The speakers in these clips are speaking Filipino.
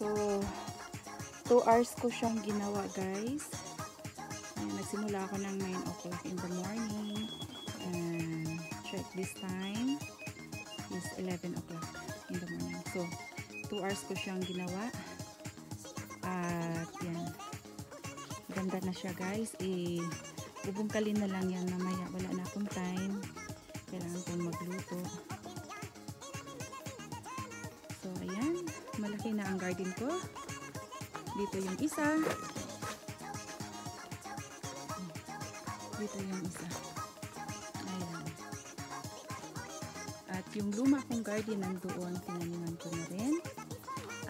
So, 2 hours ko siyang ginawa guys. Ayan, nagsimula ako ng 9 o'clock in the morning. And check this time is 11 o'clock in the morning. So, 2 hours ko siyang ginawa. At yan. Ganda na siya guys. Eh, bubungkalin na lang yan mamaya. Wala na akong time. Kailangan kong magluto. Garden ko. Dito yung isa. Dito yung isa. Ayan. At yung luma kong garden nandoon, tinaniman ko na rin.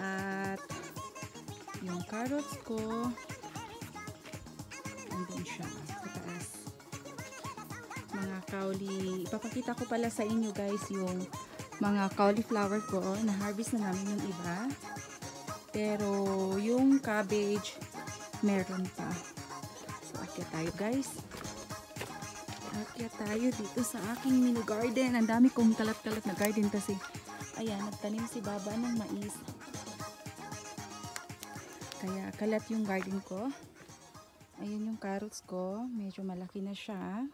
At yung carrots ko, nandun siya sa taas. Mga kauli. Ipapakita ko pala sa inyo guys yung mga cauliflower ko. Na-harvest na namin yung iba. Pero yung cabbage, meron pa. So, akyat tayo guys. Akyat tayo dito sa aking mini garden. Ang dami kong kalat-kalat na garden kasi ayan, nagtanim si Baba ng mais. Kaya kalat yung garden ko. Ayan yung carrots ko. Medyo malaki na siya.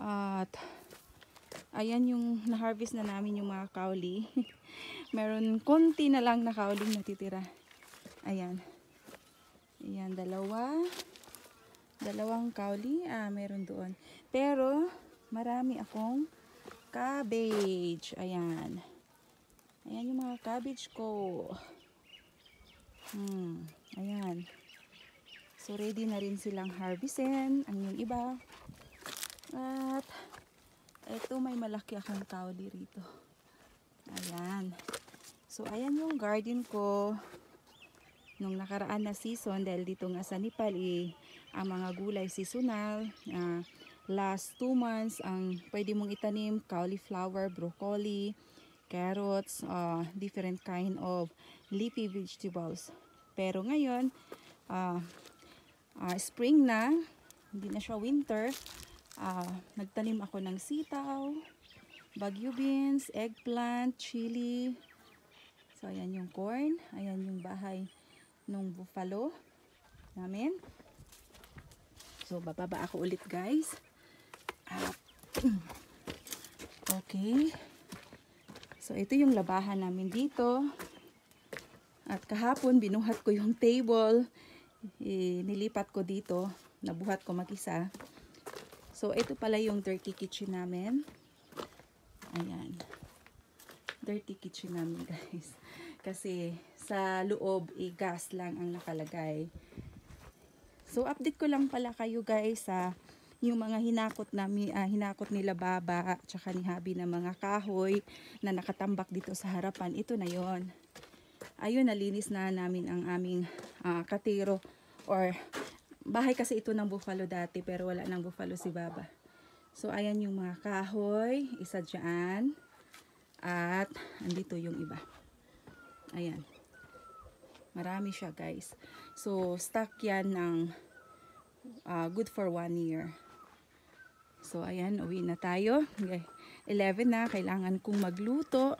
At ayan yung na-harvest na namin yung mga kauli. Meron konti na lang na kauling natitira. Ayan. Ayan, dalawa. Dalawang kauli. Ah, meron doon. Pero, marami akong cabbage. Ayan. Ayan yung mga cabbage ko. Hmm, ayan. So, ready na rin silang harvestin. Ang yung iba. At, ito may malaki akong kauli rito. Ayan. So, ayan yung garden ko nung nakaraan na season dahil dito nga sa Nepal eh, ang mga gulay seasonal. Uh, last 2 months ang pwede mong itanim cauliflower, broccoli, carrots, uh, different kind of leafy vegetables. Pero ngayon, uh, uh, spring na, hindi na siya winter, uh, nagtanim ako ng sitaw, bagyo beans, eggplant, chili, So, ayan yung corn. Ayan yung bahay nung buffalo namin. So, bababa ako ulit guys. Ah, okay. So, ito yung labahan namin dito. At kahapon, binuhat ko yung table. E, nilipat ko dito. Nabuhat ko mag-isa. So, ito pala yung turkey kitchen namin. Ayan. Dirty kitchen namin guys. Kasi sa loob, eh, gas lang ang nakalagay. So, update ko lang pala kayo guys sa yung mga hinakot namin, uh, hinakot nila baba at saka ni Habi na mga kahoy na nakatambak dito sa harapan. Ito na yon. Ayun, nalinis na namin ang aming uh, katero or bahay kasi ito ng buffalo dati pero wala ng buffalo si Baba. So, ayan yung mga kahoy, isa dyan. At, andito yung iba. Ayan. Marami siya guys. So, stock yan ng uh, good for one year. So, ayan, uwi na tayo. Okay. 11 na, kailangan kong magluto.